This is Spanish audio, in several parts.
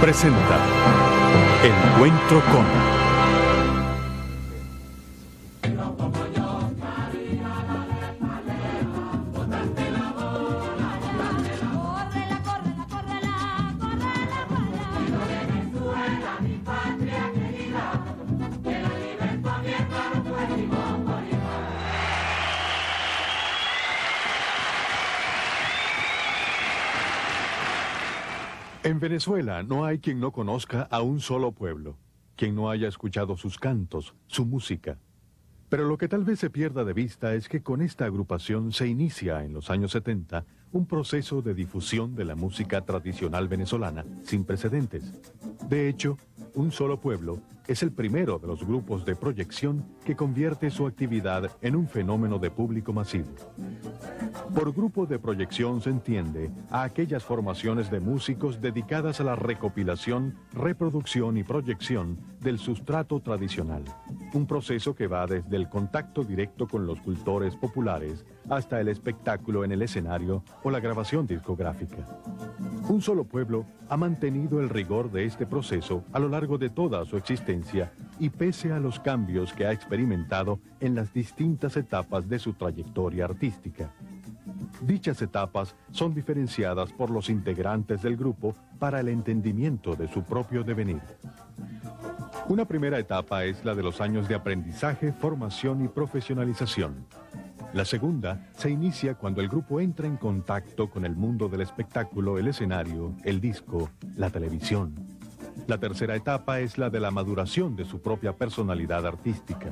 Presenta Encuentro con... En Venezuela no hay quien no conozca a un solo pueblo, quien no haya escuchado sus cantos, su música. Pero lo que tal vez se pierda de vista es que con esta agrupación se inicia en los años 70 un proceso de difusión de la música tradicional venezolana sin precedentes. De hecho, Un Solo Pueblo es el primero de los grupos de proyección que convierte su actividad en un fenómeno de público masivo. Por grupo de proyección se entiende a aquellas formaciones de músicos dedicadas a la recopilación, reproducción y proyección del sustrato tradicional. Un proceso que va desde el contacto directo con los cultores populares hasta el espectáculo en el escenario o la grabación discográfica. Un solo pueblo ha mantenido el rigor de este proceso a lo largo de toda su existencia y pese a los cambios que ha experimentado en las distintas etapas de su trayectoria artística. Dichas etapas son diferenciadas por los integrantes del grupo para el entendimiento de su propio devenir. Una primera etapa es la de los años de aprendizaje, formación y profesionalización. La segunda se inicia cuando el grupo entra en contacto con el mundo del espectáculo, el escenario, el disco, la televisión. La tercera etapa es la de la maduración de su propia personalidad artística.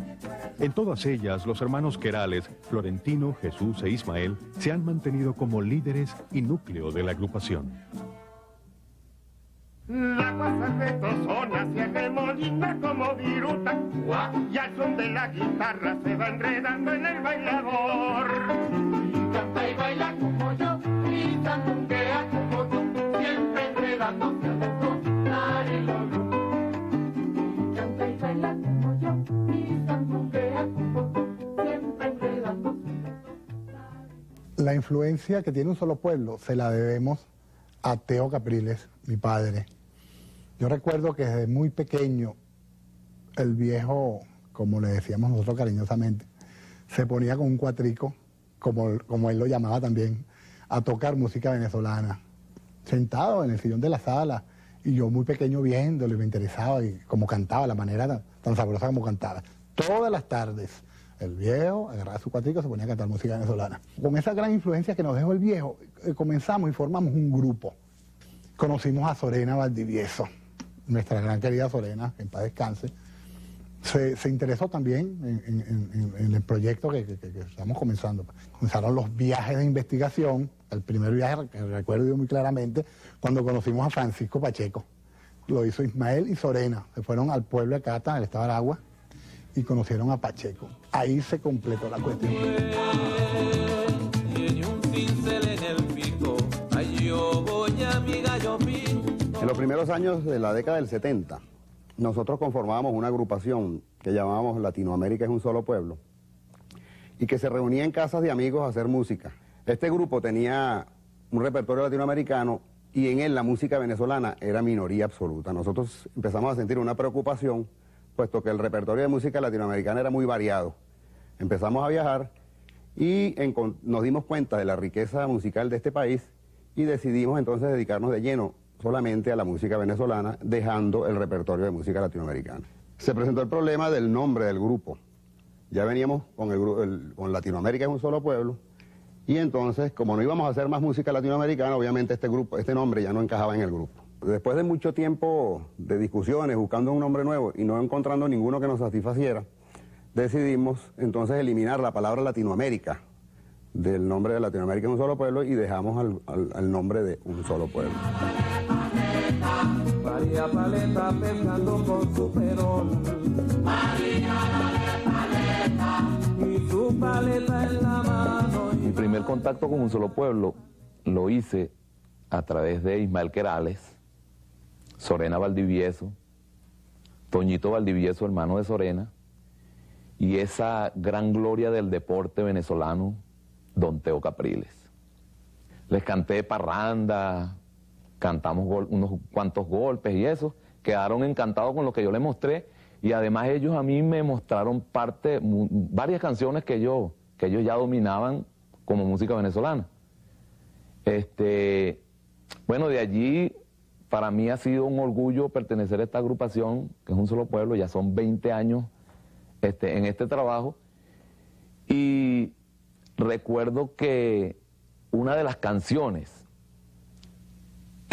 En todas ellas, los hermanos Querales, Florentino, Jesús e Ismael, se han mantenido como líderes y núcleo de la agrupación. La guasa hacia el molina como viruta y al son de la guitarra se va enredando en el bailador. Canta y baila como yo, y santunquea como tú, siempre enredándose adentro. Canta y baila como yo, y santunquea como tú, siempre enredándose. La influencia que tiene un solo pueblo se la debemos a Teo Capriles, mi padre. Yo recuerdo que desde muy pequeño el viejo, como le decíamos nosotros cariñosamente, se ponía con un cuatrico, como, como él lo llamaba también, a tocar música venezolana, sentado en el sillón de la sala, y yo muy pequeño viéndolo y me interesaba y cómo cantaba, la manera tan, tan sabrosa como cantaba. Todas las tardes el viejo agarraba su cuatrico y se ponía a cantar música venezolana. Con esa gran influencia que nos dejó el viejo, eh, comenzamos y formamos un grupo. Conocimos a Sorena Valdivieso, nuestra gran querida Sorena, en paz descanse. Se, interesó también en, el proyecto que, estamos comenzando. Comenzaron los viajes de investigación. El primer viaje, recuerdo yo muy claramente, cuando conocimos a Francisco Pacheco. Lo hizo Ismael y Sorena. Se fueron al pueblo de Cata, en el estado de Aragua, y conocieron a Pacheco. Ahí se completó la cuestión. Primeros años de la década del 70, nosotros conformábamos una agrupación que llamábamos Latinoamérica es un solo pueblo y que se reunía en casas de amigos a hacer música. Este grupo tenía un repertorio latinoamericano y en él la música venezolana era minoría absoluta. Nosotros empezamos a sentir una preocupación puesto que el repertorio de música latinoamericana era muy variado. Empezamos a viajar y nos dimos cuenta de la riqueza musical de este país y decidimos entonces dedicarnos de lleno solamente a la música venezolana, dejando el repertorio de música latinoamericana. Se presentó el problema del nombre del grupo. Ya veníamos con, el, con Latinoamérica en un solo pueblo, y entonces, como no íbamos a hacer más música latinoamericana, obviamente este, grupo, este nombre ya no encajaba en el grupo. Después de mucho tiempo de discusiones, buscando un nombre nuevo y no encontrando ninguno que nos satisfaciera, decidimos entonces eliminar la palabra Latinoamérica del nombre de Latinoamérica en un solo pueblo y dejamos al, nombre de un solo pueblo. Mi primer contacto con un solo pueblo lo hice a través de Ismael Querales, Sorena Valdivieso, Toñito Valdivieso, hermano de Sorena, y esa gran gloria del deporte venezolano, Don Teo Capriles. Les canté parranda, cantamos unos cuantos golpes y eso, quedaron encantados con lo que yo les mostré y además ellos a mí me mostraron parte, varias canciones que, yo, que ellos ya dominaban como música venezolana. Este, bueno, de allí para mí ha sido un orgullo pertenecer a esta agrupación, que es un solo pueblo, ya son 20 años este, en este trabajo. Y recuerdo que una de las canciones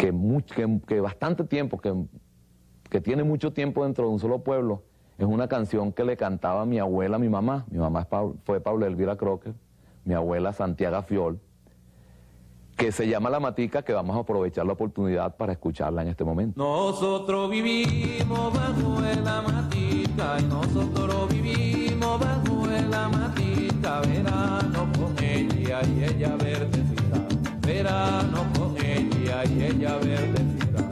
que, bastante tiempo, que, tiene mucho tiempo dentro de un solo pueblo, es una canción que le cantaba mi abuela mi mamá. Mi mamá fue Paula Elvira Crocker, mi abuela Santiago Fiol que se llama La Matica, que vamos a aprovechar la oportunidad para escucharla en este momento. Nosotros vivimos bajo la matica y nosotros vivimos bajo la matica, verano con ella y ella verdecita, verano con ella y ella verdecita.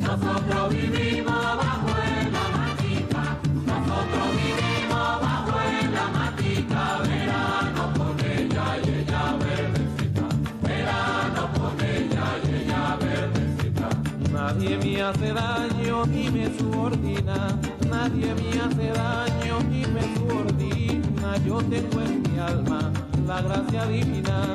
Nosotros vivimos bajo la matica, nosotros vivimos bajo la matica, verano con ella y ella verdecita, verano con ella y ella verdecita. Nadie me hace daño ni me subordina, nadie me hace daño ni me subordina, yo tengo en mi alma la gracia divina,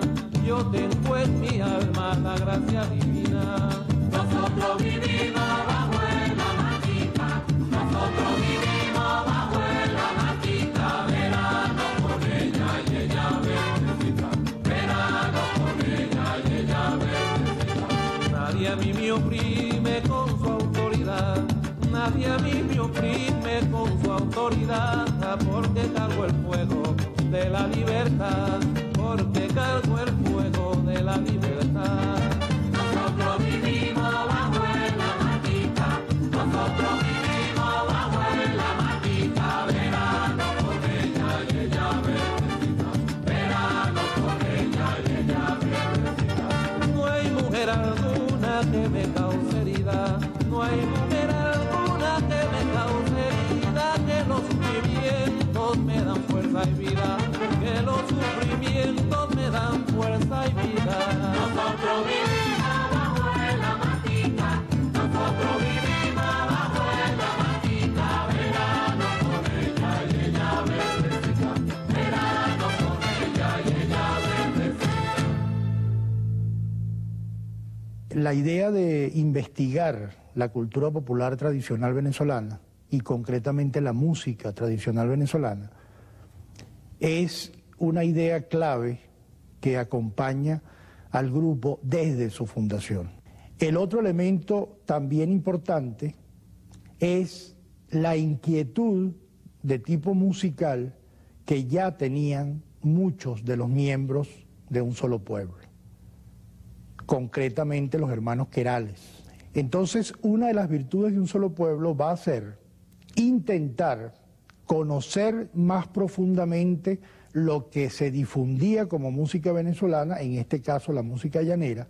yo tengo en mi alma la gracia divina. Nosotros vivimos bajo la matica, nosotros vivimos bajo la matica, verano con ella y ella verdecita, verano con ella y ella verdecita. Nadie a mí me oprime con su autoridad, nadie a mí me oprime con su autoridad, porque cargo el fuego de la libertad, porque cargo el fuego La idea de investigar la cultura popular tradicional venezolana y concretamente la música tradicional venezolana es una idea clave que acompaña al grupo desde su fundación. El otro elemento también importante es la inquietud de tipo musical que ya tenían muchos de los miembros de un solo pueblo, concretamente los hermanos Querales. Entonces, una de las virtudes de un solo pueblo va a ser intentar conocer más profundamente lo que se difundía como música venezolana, en este caso la música llanera,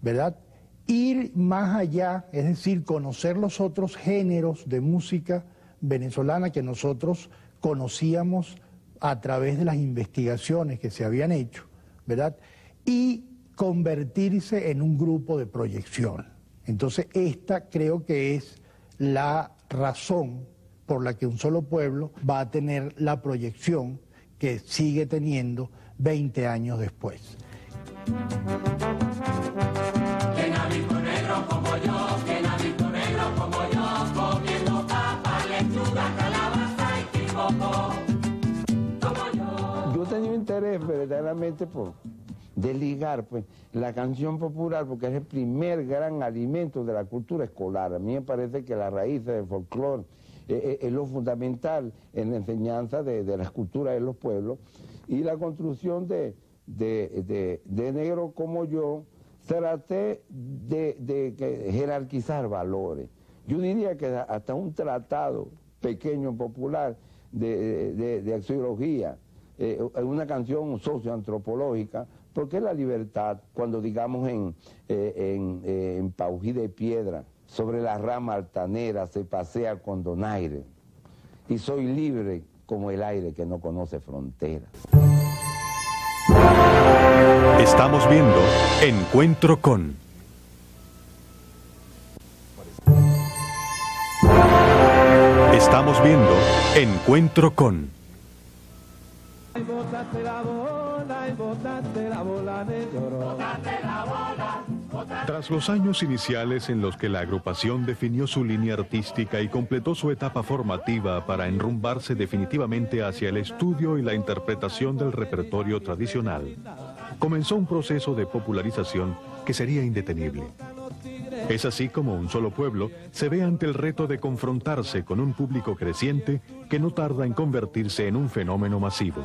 ¿verdad? Ir más allá, es decir, conocer los otros géneros de música venezolana que nosotros conocíamos a través de las investigaciones que se habían hecho, ¿verdad? Y convertirse en un grupo de proyección. Entonces, esta creo que es la razón por la que un solo pueblo va a tener la proyección que sigue teniendo 20 años después. ¿Quién ha visto negro como yo? Tenido interés verdaderamente por desligar pues, la canción popular porque es el primer gran alimento de la cultura escolar. A mí me parece que la raíz del folclore eh, eh, es lo fundamental en la enseñanza de, de las culturas de los pueblos y la construcción de, de, de, de negro como yo traté de, de jerarquizar valores. Yo diría que hasta un tratado pequeño, popular, de, de, de axiología, eh, una canción socioantropológica, porque la libertad, cuando digamos en, eh, en, eh, en Paují de Piedra, sobre la rama altanera se pasea con donaire, y soy libre como el aire que no conoce fronteras. Estamos viendo Encuentro con. Estamos viendo Encuentro con... Tras los años iniciales en los que la agrupación definió su línea artística y completó su etapa formativa para enrumbarse definitivamente hacia el estudio y la interpretación del repertorio tradicional, comenzó un proceso de popularización que sería indetenible. Es así como un solo pueblo se ve ante el reto de confrontarse con un público creciente que no tarda en convertirse en un fenómeno masivo.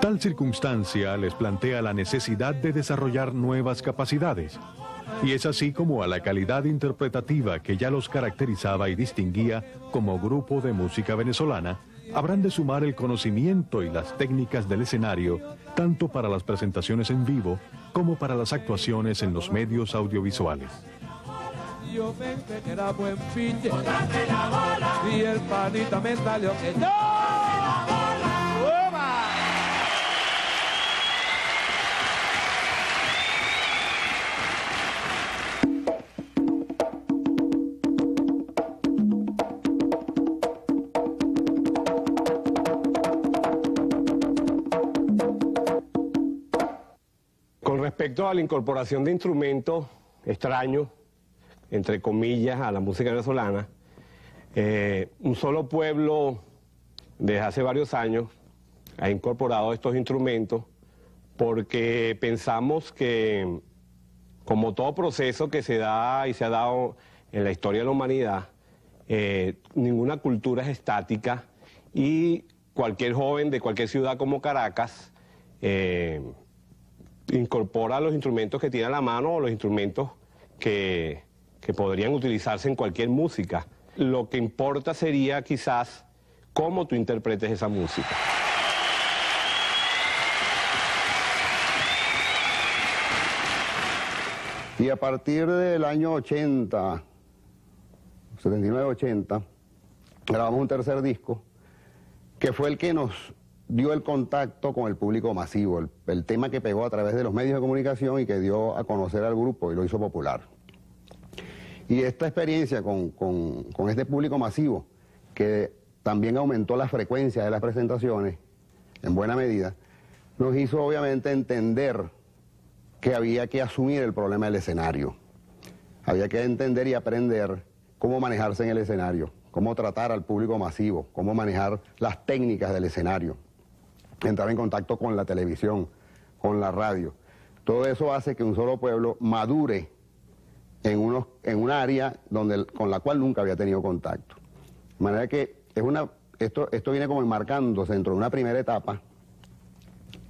Tal circunstancia les plantea la necesidad de desarrollar nuevas capacidades. Y es así como a la calidad interpretativa que ya los caracterizaba y distinguía como grupo de música venezolana, habrán de sumar el conocimiento y las técnicas del escenario, tanto para las presentaciones en vivo como para las actuaciones en los medios audiovisuales. Yo buen. Y el me salió. Respecto a la incorporación de instrumentos extraños, entre comillas, a la música venezolana, eh, un solo pueblo desde hace varios años ha incorporado estos instrumentos porque pensamos que, como todo proceso que se da y se ha dado en la historia de la humanidad, eh, ninguna cultura es estática y cualquier joven de cualquier ciudad como Caracas eh, incorpora los instrumentos que tiene a la mano o los instrumentos que, que podrían utilizarse en cualquier música. Lo que importa sería quizás cómo tú interpretes esa música. Y a partir del año 80, 79-80, grabamos un tercer disco, que fue el que nos dio el contacto con el público masivo, el, tema que pegó a través de los medios de comunicación y que dio a conocer al grupo y lo hizo popular. Y esta experiencia con, con- con este público masivo, que también aumentó la frecuencia de las presentaciones, en buena medida, nos hizo obviamente entender que había que asumir el problema del escenario. Había que entender y aprender cómo manejarse en el escenario, cómo tratar al público masivo, cómo manejar las técnicas del escenario, entrar en contacto con la televisión, con la radio. Todo eso hace que un solo pueblo madure en, unos, en un área donde, con la cual nunca había tenido contacto. De manera que es una, esto, esto viene como enmarcándose dentro de una primera etapa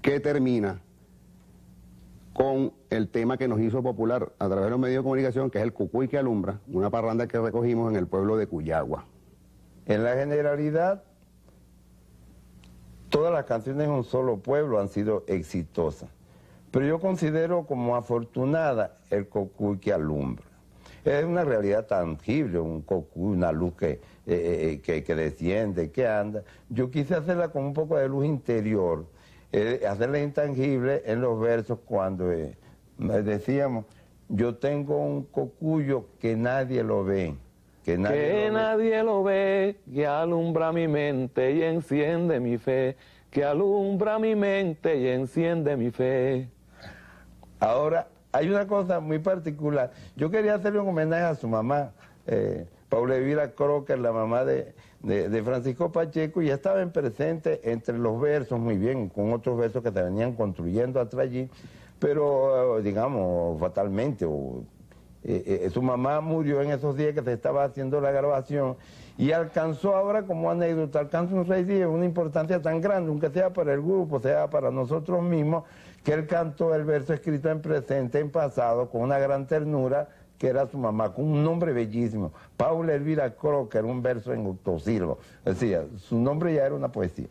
que termina con el tema que nos hizo popular a través de los medios de comunicación, que es el Cucuy que alumbra, una parranda que recogimos en el pueblo de Cuyagua. En la generalidad, todas las canciones de un solo pueblo han sido exitosas. Pero yo considero como afortunada el cocuy que alumbra. Es una realidad tangible, un cocuy, una luz que, eh, eh, que, que desciende, que anda. Yo quise hacerla con un poco de luz interior, eh, hacerla intangible en los versos cuando eh, decíamos, yo tengo un cocuyo que nadie lo ve. Que nadie que lo ve. nadie lo ve, que alumbra mi mente y enciende mi fe, que alumbra mi mente y enciende mi fe. Ahora, hay una cosa muy particular. Yo quería hacerle un homenaje a su mamá, eh, Paula Elvira Crocker, la mamá de, de- de Francisco Pacheco, y estaba en presente entre los versos, muy bien, con otros versos que se venían construyendo atrás allí, pero, eh, digamos, fatalmente. o, eh, eh, su mamá murió en esos días que se estaba haciendo la grabación y alcanzó ahora como anécdota, alcanza un rey días una importancia tan grande, aunque sea para el grupo, sea para nosotros mismos, que él cantó el verso escrito en presente, en pasado, con una gran ternura, que era su mamá, con un nombre bellísimo, Paula Elvira Crocker, un verso en octosílabo. Decía, su nombre ya era una poesía.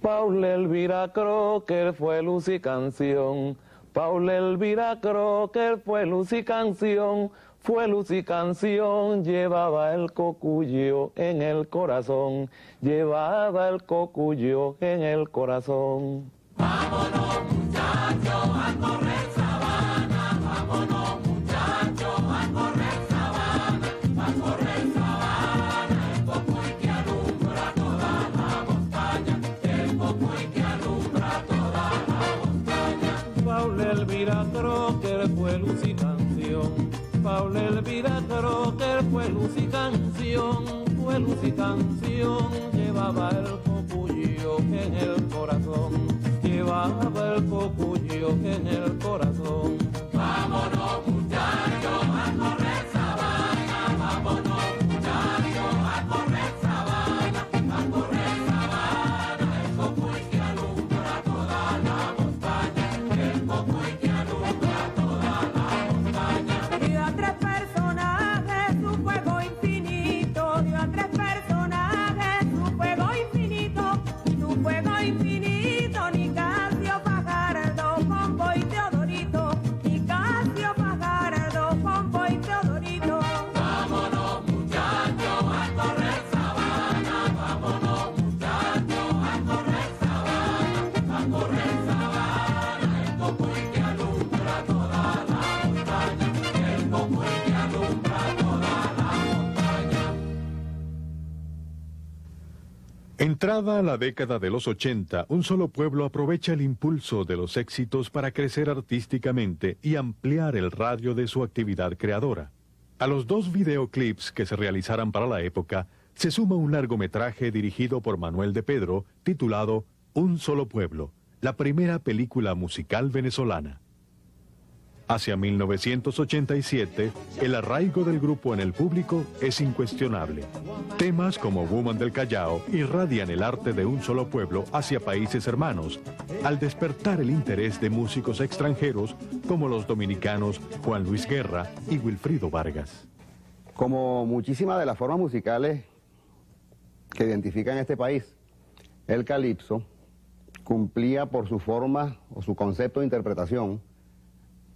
Paula Elvira Crocker fue luz y canción. Paula Elvira Crocker fue luz y canción. Fue luz y canción, llevaba el cocuyo en el corazón. Llevaba el cocuyo en el corazón. Paula Elvira Crocker fue luz y canción. Paula Elvira Crocker fue luz y canción. Fue luz y canción. Llevaba el cocuyillo en el corazón. Llevaba el cocuyillo en el corazón. Vámonos. Entrada a la década de los 80, un solo pueblo aprovecha el impulso de los éxitos para crecer artísticamente y ampliar el radio de su actividad creadora. A los dos videoclips que se realizaran para la época, se suma un largometraje dirigido por Manuel de Pedro, titulado Un solo pueblo, la primera película musical venezolana. Hacia 1987, el arraigo del grupo en el público es incuestionable. Temas como Woman del Callao irradian el arte de un solo pueblo hacia países hermanos, al despertar el interés de músicos extranjeros como los dominicanos Juan Luis Guerra y Wilfrido Vargas. Como muchísimas de las formas musicales que identifican este país, el calipso cumplía por su forma o su concepto de interpretación,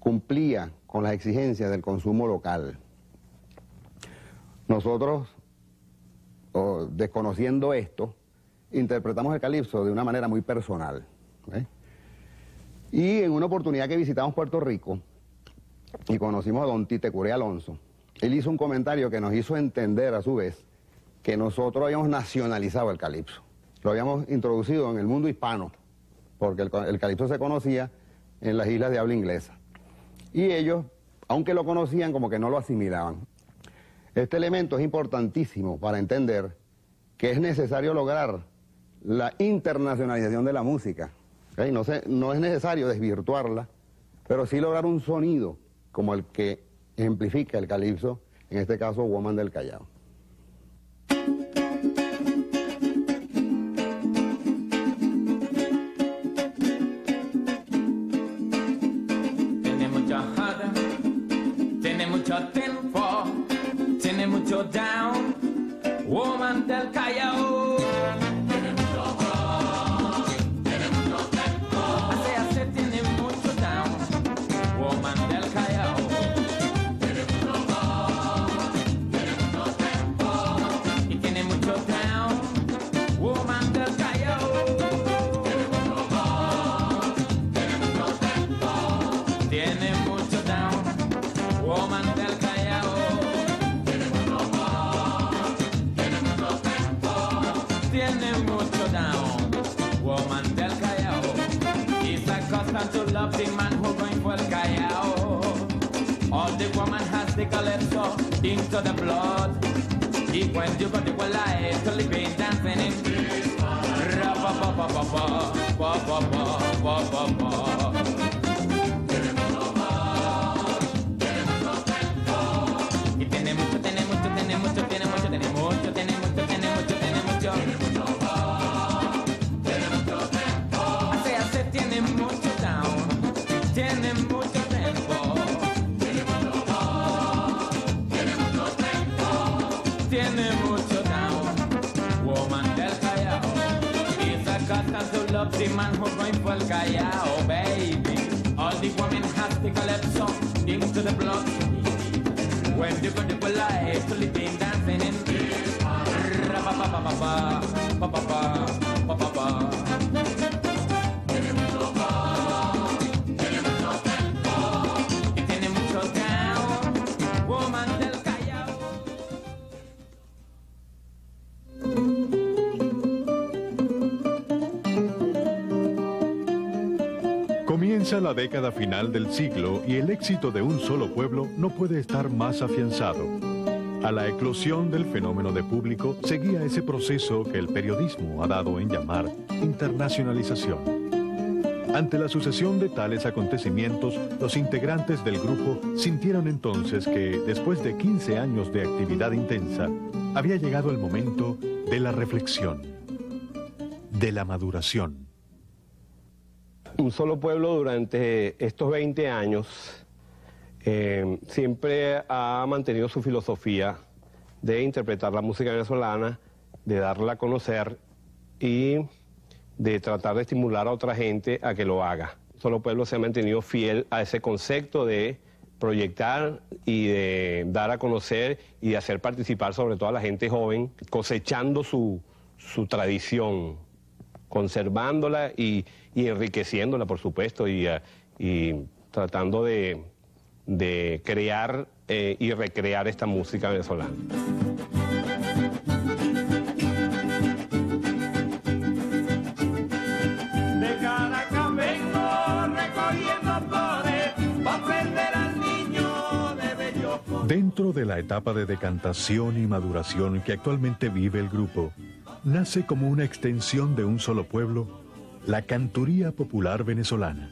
cumplía con las exigencias del consumo local. Nosotros, desconociendo esto, interpretamos el calipso de una manera muy personal. Y en una oportunidad que visitamos Puerto Rico y conocimos a don Tite Curé Alonso, él hizo un comentario que nos hizo entender a su vez que nosotros habíamos nacionalizado el calipso. Lo habíamos introducido en el mundo hispano, porque el calipso se conocía en las islas de habla inglesa. Y ellos, aunque lo conocían, como que no lo asimilaban. Este elemento es importantísimo para entender que es necesario lograr la internacionalización de la música. no es necesario desvirtuarla, pero sí lograr un sonido como el que ejemplifica el calipso, en este caso Woman del Callao. Del Callao. Calypso into the blood. Y when you got the life to live in dancing in. Ra pa pa. The man who going for Callao, oh baby. All the women has the calypso into the blood. When you go to life to live in dancing in. Ra-ba-ba-ba-ba-ba, ba-ba-ba, ba-ba-ba. Comienza la década final del siglo y el éxito de un solo pueblo no puede estar más afianzado. A la eclosión del fenómeno de público seguía ese proceso que el periodismo ha dado en llamar internacionalización. Ante la sucesión de tales acontecimientos, los integrantes del grupo sintieron entonces que, después de 15 años de actividad intensa, había llegado el momento de la reflexión, de la maduración. Un solo pueblo durante estos 20 años eh, siempre ha mantenido su filosofía de interpretar la música venezolana, de darla a conocer y de tratar de estimular a otra gente a que lo haga. Solo Pueblo se ha mantenido fiel a ese concepto de proyectar y de dar a conocer y de hacer participar sobre todo a la gente joven, cosechando su, su tradición, conservándola y, y, enriqueciéndola, por supuesto, y, y tratando de, de crear eh, y recrear esta música venezolana. Dentro de la etapa de decantación y maduración que actualmente vive el grupo, nace como una extensión de un solo pueblo la canturía popular venezolana,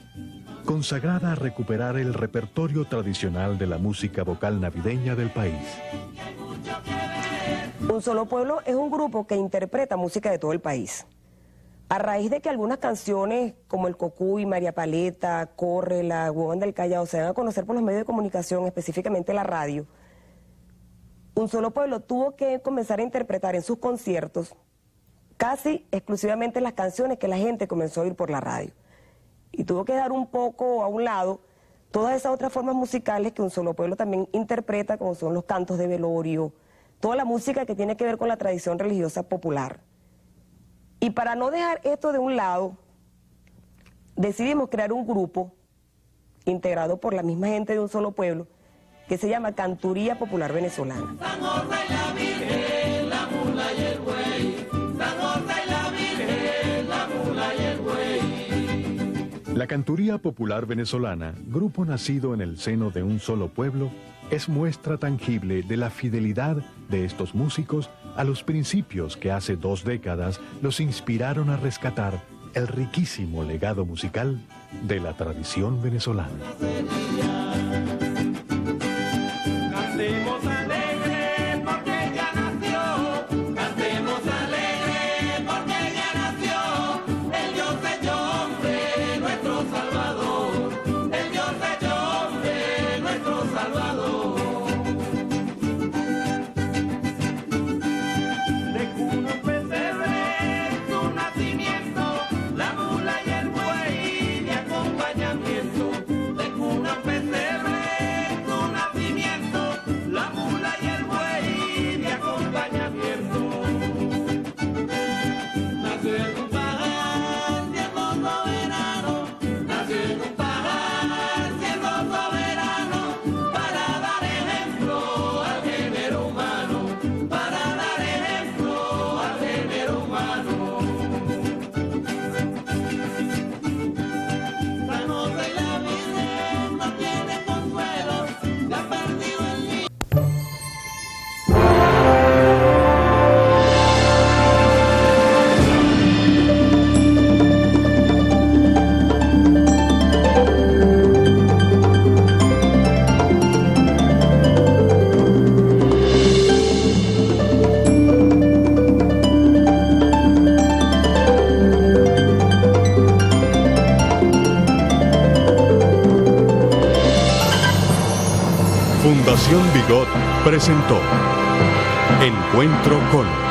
consagrada a recuperar el repertorio tradicional de la música vocal navideña del país. Un Solo Pueblo es un grupo que interpreta música de todo el país. A raíz de que algunas canciones como El Cocuy, María Paleta, Corre, La Huevón del Callao se dan a conocer por los medios de comunicación, específicamente la radio, Un Solo Pueblo tuvo que comenzar a interpretar en sus conciertos casi exclusivamente las canciones que la gente comenzó a oír por la radio. Y tuvo que dar un poco a un lado todas esas otras formas musicales que Un Solo Pueblo también interpreta, como son los cantos de velorio, toda la música que tiene que ver con la tradición religiosa popular. Y para no dejar esto de un lado, decidimos crear un grupo integrado por la misma gente de un solo pueblo que se llama Canturía Popular Venezolana. La Canturía Popular Venezolana, grupo nacido en el seno de un solo pueblo, es muestra tangible de la fidelidad de estos músicos a los principios que hace dos décadas los inspiraron a rescatar el riquísimo legado musical de la tradición venezolana. Presentó Encuentro con